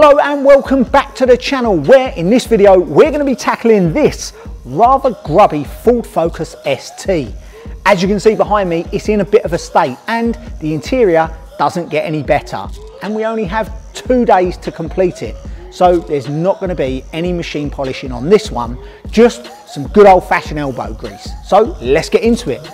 Hello and welcome back to the channel where in this video we're going to be tackling this rather grubby Ford Focus ST. As you can see behind me it's in a bit of a state and the interior doesn't get any better. And we only have two days to complete it. So there's not going to be any machine polishing on this one just some good old fashioned elbow grease. So let's get into it.